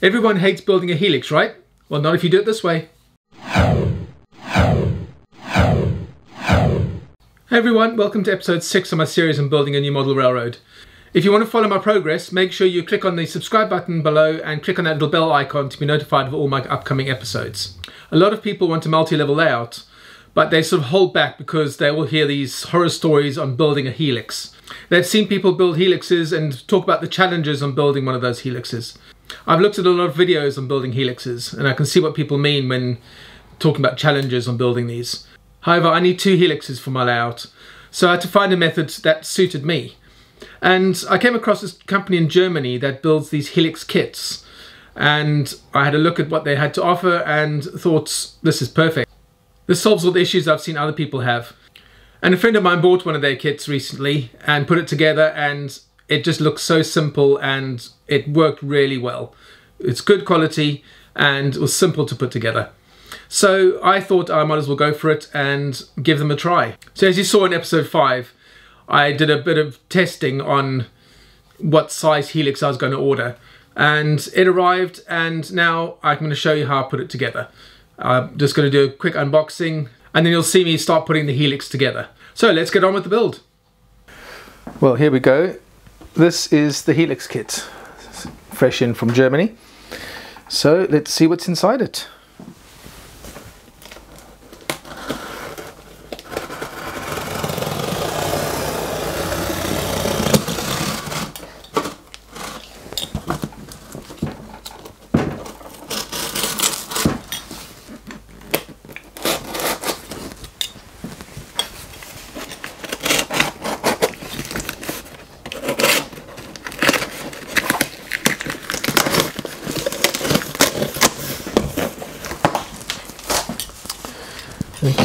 Everyone hates building a helix, right? Well, not if you do it this way. Hey everyone, welcome to episode 6 of my series on building a new model railroad. If you want to follow my progress, make sure you click on the subscribe button below and click on that little bell icon to be notified of all my upcoming episodes. A lot of people want a multi-level layout, but they sort of hold back because they will hear these horror stories on building a helix. They've seen people build helixes and talk about the challenges on building one of those helixes. I've looked at a lot of videos on building helixes and I can see what people mean when talking about challenges on building these. However, I need two helixes for my layout, so I had to find a method that suited me. And I came across this company in Germany that builds these helix kits. And I had a look at what they had to offer and thought, this is perfect. This solves all the issues I've seen other people have. And a friend of mine bought one of their kits recently and put it together and it just looks so simple and it worked really well. It's good quality and was simple to put together. So I thought I might as well go for it and give them a try. So as you saw in episode 5, I did a bit of testing on what size helix I was going to order. And it arrived and now I'm going to show you how I put it together. I'm just going to do a quick unboxing and then you'll see me start putting the helix together. So let's get on with the build. Well, here we go. This is the helix kit, fresh in from Germany. So let's see what's inside it.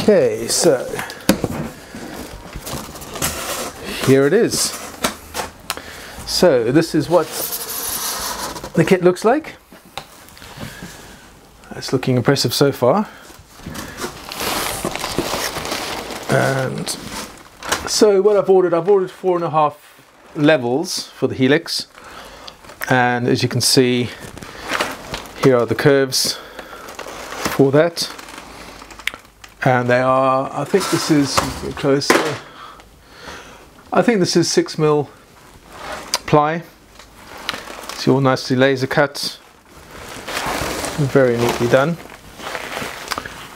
Okay, so here it is. So this is what the kit looks like. It's looking impressive so far. And so what I've ordered, I've ordered four and a half levels for the Helix. And as you can see, here are the curves for that and they are I think this is closer I think this is six mil ply. It's all nicely laser cut. Very neatly done.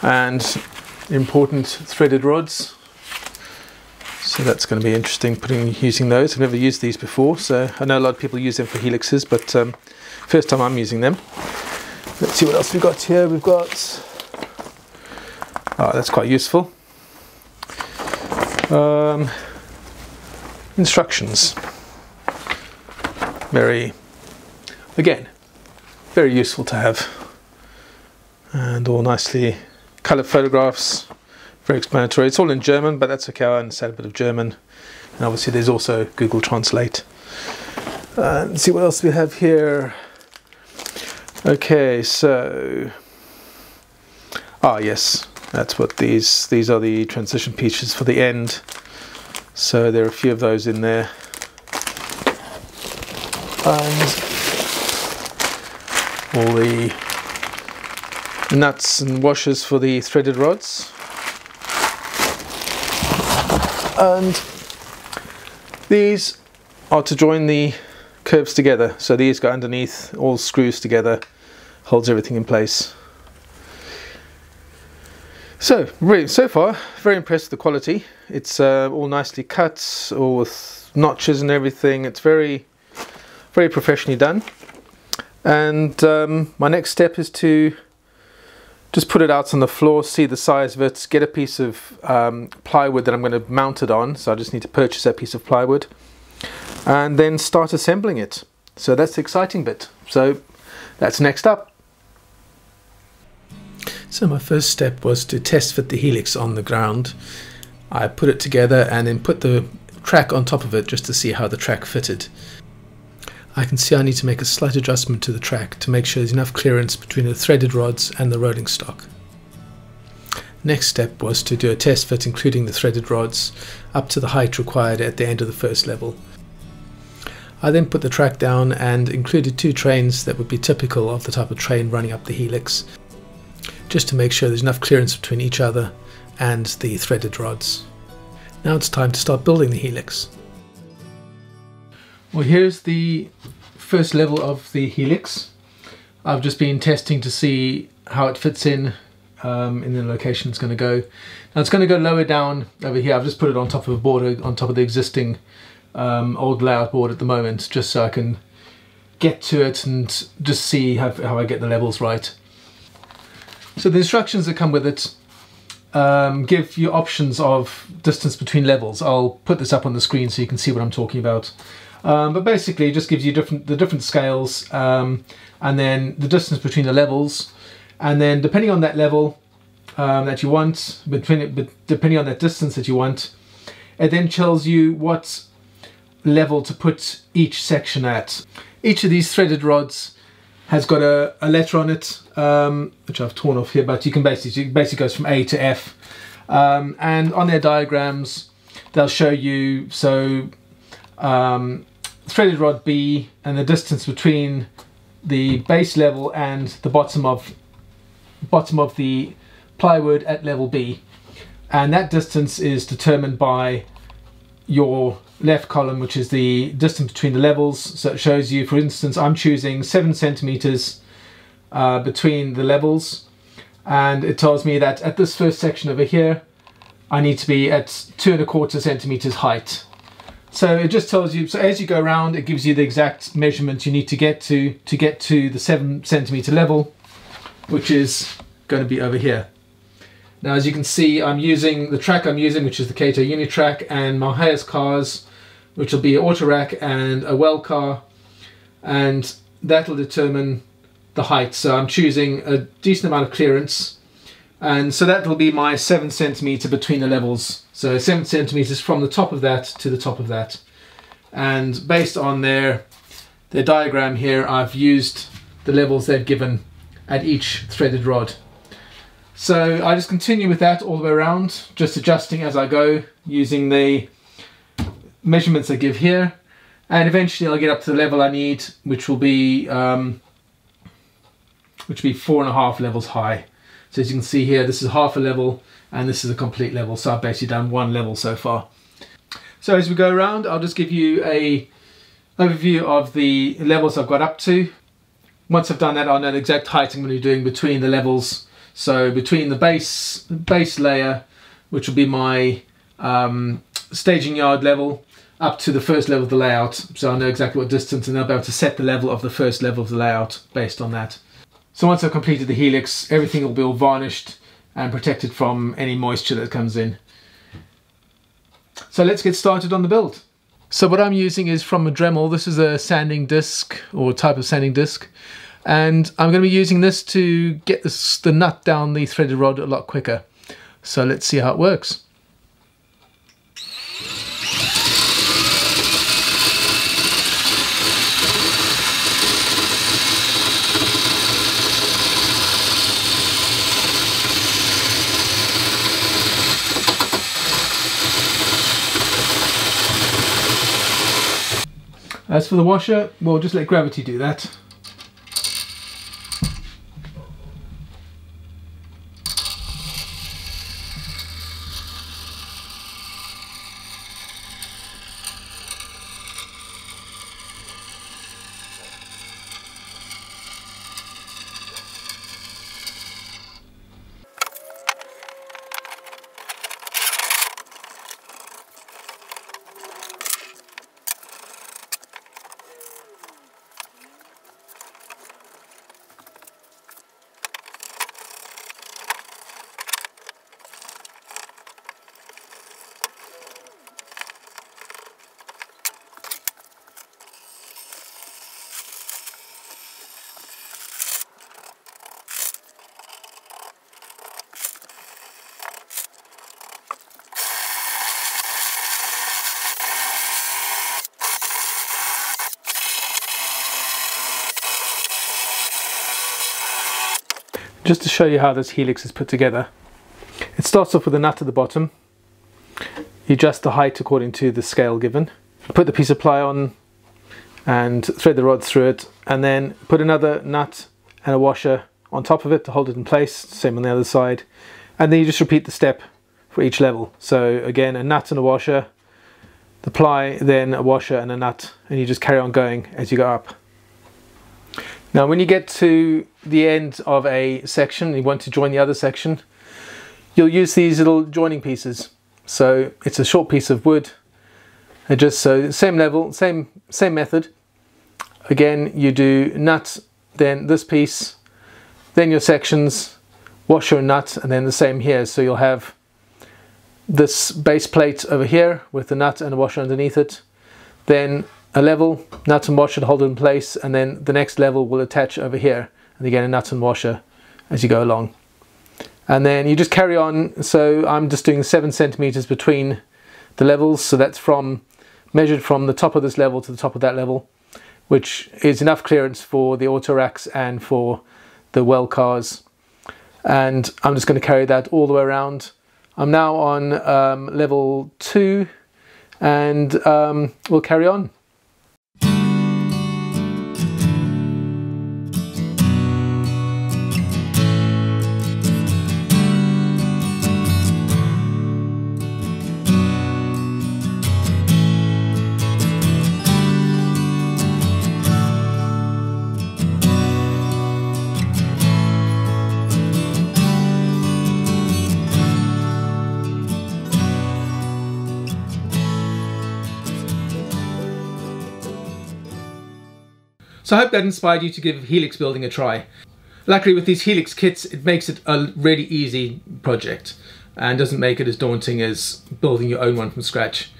And important threaded rods. So that's going to be interesting putting using those. I've never used these before so I know a lot of people use them for helixes but um, first time I'm using them. Let's see what else we've got here. We've got Oh, that's quite useful. Um, instructions. Very, again, very useful to have. And all nicely coloured photographs, very explanatory. It's all in German, but that's okay, I understand a bit of German. And obviously there's also Google Translate. Uh, let's see what else we have here. Okay, so... Ah, yes, that's what these these are the transition pieces for the end. So there are a few of those in there. And all the nuts and washers for the threaded rods. And these are to join the curves together. So these go underneath all screws together holds everything in place so, really, so far, very impressed with the quality. It's uh, all nicely cut, all with notches and everything. It's very, very professionally done. And um, my next step is to just put it out on the floor, see the size of it, get a piece of um, plywood that I'm going to mount it on. So I just need to purchase that piece of plywood and then start assembling it. So that's the exciting bit. So that's next up. So my first step was to test fit the helix on the ground. I put it together and then put the track on top of it just to see how the track fitted. I can see I need to make a slight adjustment to the track to make sure there's enough clearance between the threaded rods and the rolling stock. Next step was to do a test fit including the threaded rods up to the height required at the end of the first level. I then put the track down and included two trains that would be typical of the type of train running up the helix, just to make sure there's enough clearance between each other and the threaded rods. Now it's time to start building the helix. Well here's the first level of the helix. I've just been testing to see how it fits in um, in the location it's going to go. Now it's going to go lower down over here. I've just put it on top of a board, on top of the existing um, old layout board at the moment, just so I can get to it and just see how, how I get the levels right. So the instructions that come with it um, give you options of distance between levels. I'll put this up on the screen so you can see what I'm talking about. Um, but basically it just gives you different the different scales um, and then the distance between the levels and then depending on that level um, that you want, between, depending on that distance that you want, it then tells you what level to put each section at. Each of these threaded rods has got a, a letter on it, um, which I've torn off here, but you can basically, it basically goes from A to F. Um, and on their diagrams, they'll show you, so um, threaded rod B and the distance between the base level and the bottom of bottom of the plywood at level B and that distance is determined by your left column which is the distance between the levels. So it shows you for instance I'm choosing seven centimeters uh, between the levels. And it tells me that at this first section over here I need to be at two and a quarter centimeters height. So it just tells you so as you go around it gives you the exact measurements you need to get to to get to the seven centimeter level which is going to be over here. Now as you can see I'm using the track I'm using which is the Kato Unitrack and my highest cars which will be an Autorack and a well car and that'll determine the height. So I'm choosing a decent amount of clearance and so that will be my 7 centimeter between the levels. So 7 centimeters from the top of that to the top of that. And based on their their diagram here I've used the levels they've given at each threaded rod. So I just continue with that all the way around, just adjusting as I go using the measurements I give here. And eventually I'll get up to the level I need, which will be um, which will be four and a half levels high. So as you can see here, this is half a level and this is a complete level. So I've basically done one level so far. So as we go around, I'll just give you a overview of the levels I've got up to once I've done that, I'll know the exact height I'm going to be doing between the levels. So between the base base layer, which will be my um, staging yard level, up to the first level of the layout. So I know exactly what distance and I'll be able to set the level of the first level of the layout based on that. So once I've completed the helix, everything will be all varnished and protected from any moisture that comes in. So let's get started on the build. So what I'm using is from a Dremel. This is a sanding disc or type of sanding disc. And I'm going to be using this to get this, the nut down the threaded rod a lot quicker. So let's see how it works. As for the washer, we'll just let gravity do that. Just to show you how this helix is put together. It starts off with a nut at the bottom. You adjust the height according to the scale given. Put the piece of ply on and thread the rod through it and then put another nut and a washer on top of it to hold it in place, same on the other side. And then you just repeat the step for each level. So again, a nut and a washer, the ply, then a washer and a nut, and you just carry on going as you go up. Now when you get to the end of a section, you want to join the other section, you'll use these little joining pieces. So it's a short piece of wood, and just so same level, same, same method. Again, you do nut, then this piece, then your sections, washer and nut, and then the same here. So you'll have this base plate over here with the nut and washer underneath it. Then a level, nut and washer to hold it in place, and then the next level will attach over here. And again, a nut and washer as you go along. And then you just carry on. So I'm just doing seven centimeters between the levels. So that's from measured from the top of this level to the top of that level, which is enough clearance for the auto racks and for the well cars. And I'm just going to carry that all the way around. I'm now on um, level two and um, we'll carry on. So I hope that inspired you to give helix building a try. Luckily with these helix kits, it makes it a really easy project and doesn't make it as daunting as building your own one from scratch.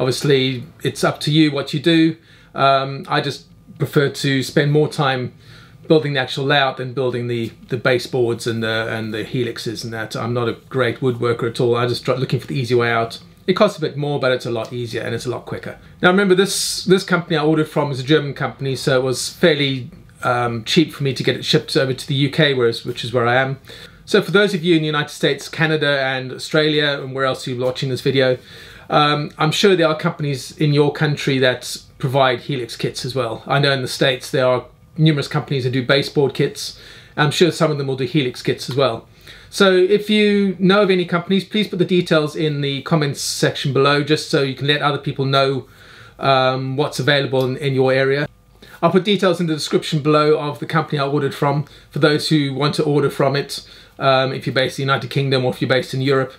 Obviously, it's up to you what you do. Um, I just prefer to spend more time building the actual layout than building the the baseboards and the and the helixes and that. I'm not a great woodworker at all. I just looking for the easy way out. It costs a bit more, but it's a lot easier and it's a lot quicker. Now remember this, this company I ordered from is a German company, so it was fairly um, cheap for me to get it shipped over to the UK, whereas, which is where I am. So for those of you in the United States, Canada and Australia, and where else you're watching this video, um, I'm sure there are companies in your country that provide Helix kits as well. I know in the States there are numerous companies that do baseboard kits. I'm sure some of them will do Helix kits as well. So if you know of any companies, please put the details in the comments section below just so you can let other people know um, what's available in, in, your area. I'll put details in the description below of the company I ordered from for those who want to order from it um, if you're based in the United Kingdom or if you're based in Europe.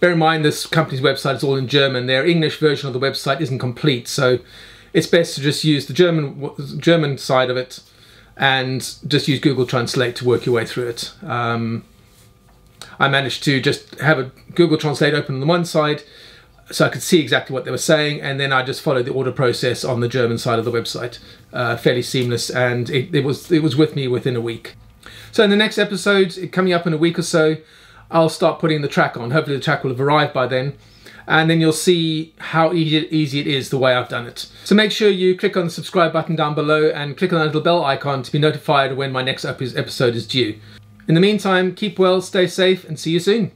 Bear in mind this company's website is all in German. Their English version of the website isn't complete so it's best to just use the German German side of it and just use Google Translate to work your way through it. Um, I managed to just have a Google Translate open on the one side so I could see exactly what they were saying and then I just followed the order process on the German side of the website. Uh, fairly seamless and it, it, was, it was with me within a week. So in the next episode, coming up in a week or so, I'll start putting the track on. Hopefully the track will have arrived by then and then you'll see how easy, easy it is the way I've done it. So make sure you click on the subscribe button down below and click on that little bell icon to be notified when my next episode is due. In the meantime, keep well, stay safe, and see you soon.